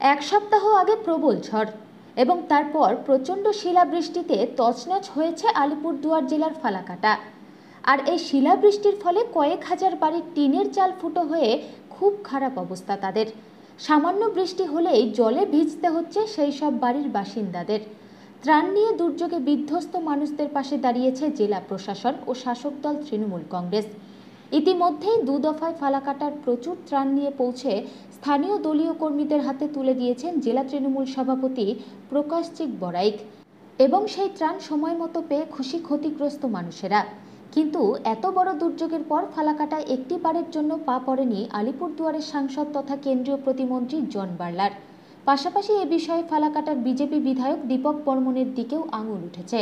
এক সপ্তাহ আগে প্রবল ঝড় এবং তারপর প্রচণ্ড শিলাবৃষ্টিতে তছনছ হয়েছে আলিপুরদুয়ার জেলার ফালাকাটা। আর এই শিলাবৃষ্টির ফলে কয়েক হাজার বাড়ির টিনের চাল ফুটো হয়ে খুব খারাপ অবস্থা তাদের। সামান্য বৃষ্টি হলেই জলে ভিজতে হচ্ছে সেই সব বাড়ির বাসিন্দাদের। ত্রাণ নিয়ে দুর্যোগে বিধ্বস্ত মানুষদের পাশে দাঁড়িয়েছে জেলা প্রশাসন ও শাসক দল তৃণমূল কংগ্রেস। ইতিমধ্যেই দু দফায় ফালাকাটার প্রচুর ত্রাণ নিয়ে পৌঁছে স্থানীয় দলীয় কর্মীদের হাতে তুলে দিয়েছেন জেলা তৃণমূল সভাপতি প্রকাশচিক বড়াইক এবং সেই ত্রাণ সময় মতো পেয়ে খুশি ক্ষতিগ্রস্ত মানুষেরা। কিন্তু এত বড় দুর্যোগের পর ফালাকাটা একটি বারের জন্য পা পড়েনি আলিপুরদুয়ারের সাংসদ তথা কেন্দ্রীয় প্রতিমন্ত্রী জন বার্লার। পাশাপাশি এ বিষয়ে ফালাকাটার বিজেপি বিধায়ক দীপক বর্মনের দিকেও আঙুল উঠেছে।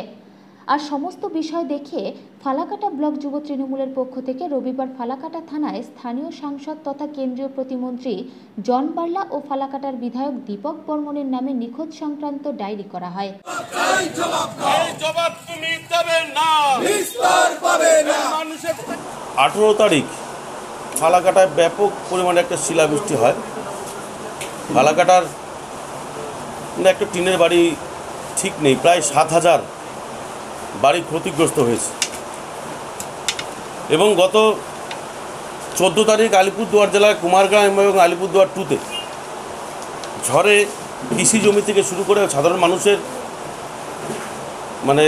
আর সমস্ত বিষয় দেখে ফালাকাটা ব্লক যুব তৃণমূলের পক্ষ থেকে রবিবার ফালাকাটা থানায় স্থানীয় সাংসদ তথা কেন্দ্রীয় প্রতিমন্ত্রী জন বার্লা ও ফালাকাটার বিধায়ক দীপক বর্মনের নামে নিখোঁজ সংক্রান্ত ডায়েরি করা হয়। এই জবাব তুমি দেবে না। নিস্তার পাবে না। মানুষের আঠেরো তারিখ ফালাকাটায় ব্যাপক পরিমাণে একটা শিলাবৃষ্টি হয়। ফালাকাটার একটা টিনের বাড়ি ঠিক নেই প্রায় সাত হাজার বাড়ি ক্ষতিগ্রস্ত হয়েছে। এবং গত চোদ্দ তারিখ আলিপুরদুয়ার জেলার কুমারগ্রাম এবং আলিপুরদুয়ার টুতে ঝড়ে কৃষি জমি থেকে শুরু করে সাধারণ মানুষের মানে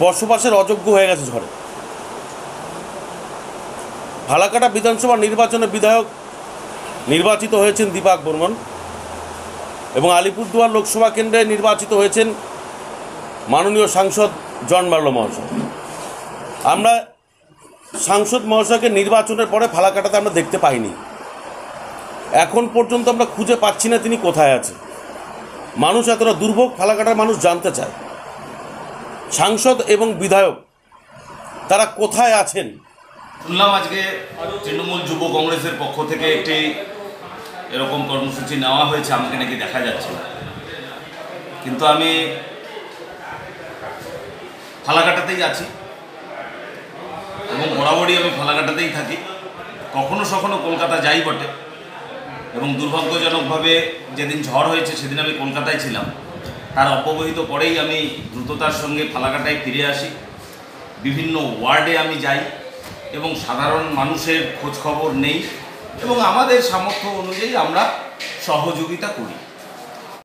বসবাসের অযোগ্য হয়ে গেছে ঝড়ে। ভালাকাটা বিধানসভা নির্বাচনে বিধায়ক নির্বাচিত হয়েছেন দীপক বর্মন এবং আলিপুরদুয়ার লোকসভা কেন্দ্রে নির্বাচিত হয়েছেন মাননীয় সাংসদ জন বার্লো মহাশয়। আমরা সাংসদ মহাশয়কে নির্বাচনের পরে ফালাকাটাতে আমরা দেখতে পাইনি। এখন পর্যন্ত আমরা খুঁজে পাচ্ছি না তিনি কোথায় আছে মানুষ এতটা দুর্ভোগ ফালাকাটার মানুষ জানতে চায়। সাংসদ এবং বিধায়ক, তারা কোথায় আছেন? শুনলাম আজকে তৃণমূল যুব কংগ্রেসের পক্ষ থেকে একটি এরকম কর্মসূচি নেওয়া হয়েছে, আমাকে নাকি দেখা যাচ্ছে কিন্তু আমি ফালাকাটাতেই আছি। এবং বরাবরই আমি ফালাকাটাতেই থাকি। কখনো সখনো কলকাতা যাই বটে। এবং দুর্ভাগ্যজনকভাবে যেদিন ঝড় হয়েছে সেদিন আমি কলকাতায় ছিলাম। তার অপবহিত পরেই আমি দ্রুততার সঙ্গে ফালাকাটায় ফিরে আসি। বিভিন্ন ওয়ার্ডে আমি যাই এবং সাধারণ মানুষের খোঁজখবর নেই। এবং আমাদের সামর্থ্য অনুযায়ী আমরা সহযোগিতা করি।